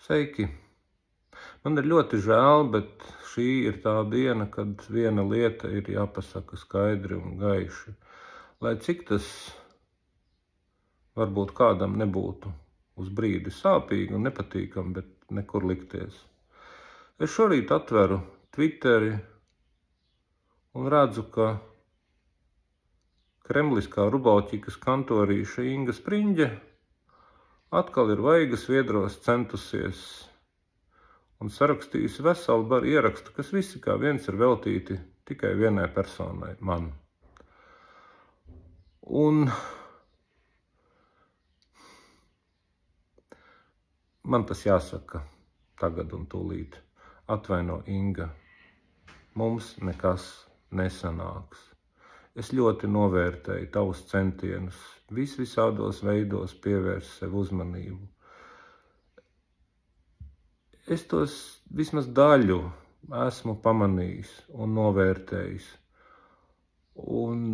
Sveiki! Man ir ļoti žēl, bet šī ir tā diena, kad viena lieta ir jāpasaka skaidri un gaiši. Lai cik tas varbūt kādam nebūtu uz brīdi sāpīgi un nepatīkami, bet nekur likties. Es šorīt atveru Twitteri un redzu, ka kremliskā rubauķikas kantorīša Inga Spriņģe atkal ir vaigas viedros centusies un sarakstījusi veselu baru ierakstu, kas visi kā viens ir veltīti tikai vienai personai - man. Un man tas jāsaka tagad un tūlīt. Atvaino, Inga, mums nekas nesanāks. Es ļoti novērtēju tavus centienus, vis visādos veidos pievērst sev uzmanību. Es tos vismaz daļu esmu pamanījis un novērtējis. Un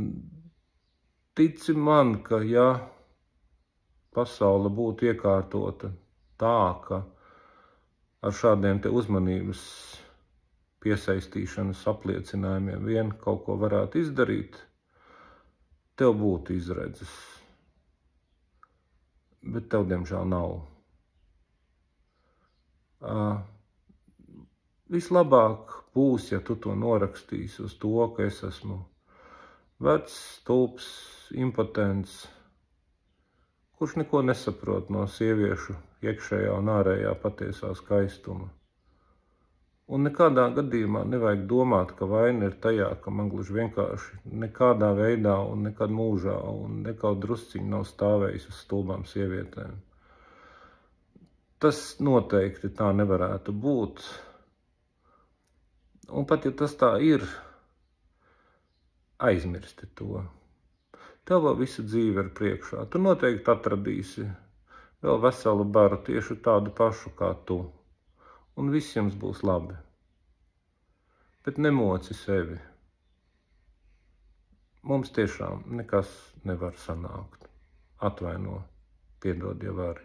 tici man, ka ja pasaule būtu iekārtota tā, ka ar šādiem te uzmanības piesaistīšanas apliecinājumiem vien kaut ko varētu izdarīt, tev būtu izredzes. Bet tev, diemžēl, nav. Uh, vislabāk būs, ja tu to norakstīsi uz to, ka es esmu vecs, stulbs, impotents, kurš neko nesaprot no sieviešu iekšējā un ārējā patiesā skaistuma. Un nekādā gadījumā nevajag domāt, ka vaina ir tajā, ka man gluži vienkārši nekādā veidā un nekad mūžā un nekad drusciņi nav stāvējis uz stulbām sievietēm. Tas noteikti tā nevarētu būt. Un pat ja tas tā ir, aizmirsti to. Tev vēl visa dzīve ir priekšā. Tu noteikti atradīsi vēl veselu baru tieši tādu pašu kā tu un viss jums būs labi. Bet nemoci sevi. Mums tiešām nekas nevar sanākt. Atvaino, piedod, ja vari.